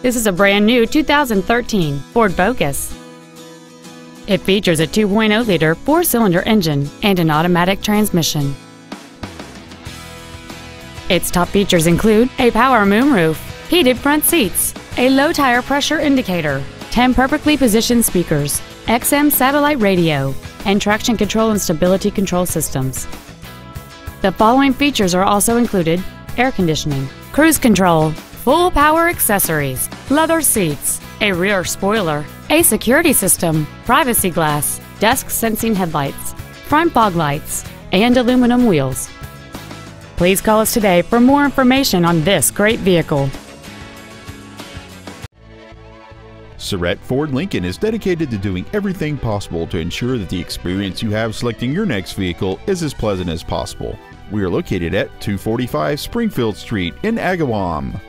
This is a brand new 2013 Ford Focus. It features a 2.0-liter four-cylinder engine and an automatic transmission. Its top features include a power moonroof, heated front seats, a low tire pressure indicator, 10 perfectly positioned speakers, XM satellite radio, and traction control and stability control systems. The following features are also included air conditioning, cruise control, full power accessories, leather seats, a rear spoiler, a security system, privacy glass, dusk sensing headlights, front fog lights, and aluminum wheels. Please call us today for more information on this great vehicle. Sarat Ford Lincoln is dedicated to doing everything possible to ensure that the experience you have selecting your next vehicle is as pleasant as possible. We are located at 245 Springfield Street in Agawam.